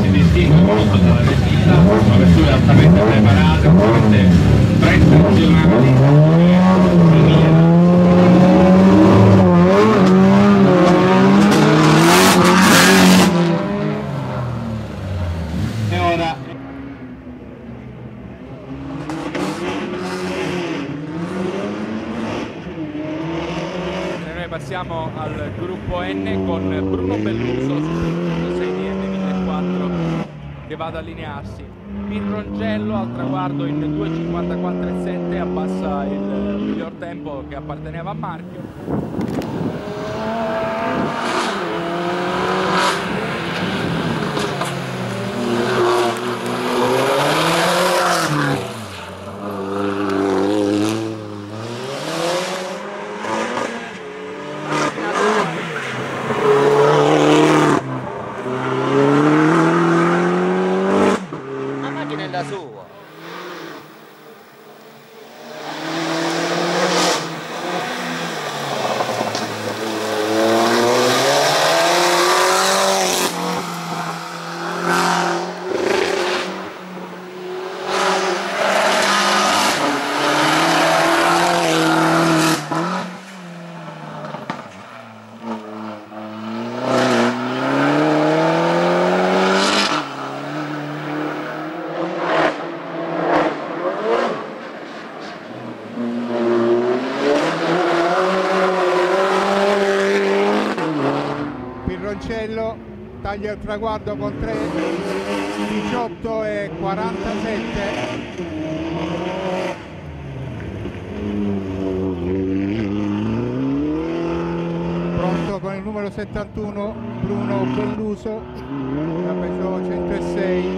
si distingue molto dalla resina, sono vetture altamente preparate, ovviamente prestazionali. E ora E noi passiamo al gruppo N con Bruno Belluso su 6 di N1004 che va ad allinearsi. Pirrongello al traguardo in 2.54.7 abbassa il miglior tempo che apparteneva a Marchio. Taglia il traguardo con 3 18 e 47 pronto con il numero 71 Bruno Belluso la Peugeot 106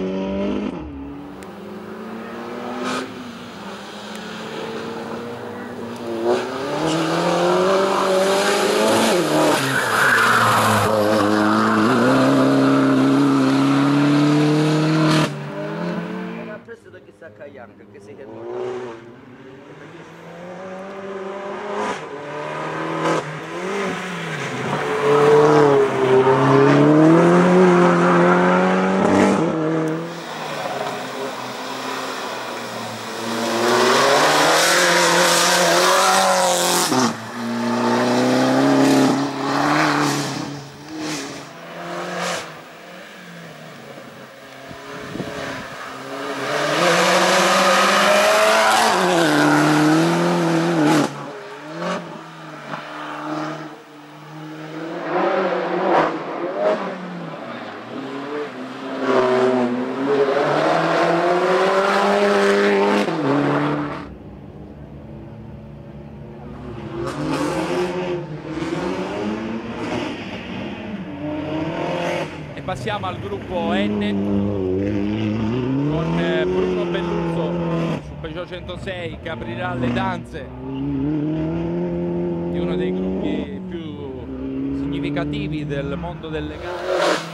passiamo al gruppo N con eh, Bruno Belluso su Peugeot 106 che aprirà le danze di uno dei gruppi più significativi del mondo delle gare.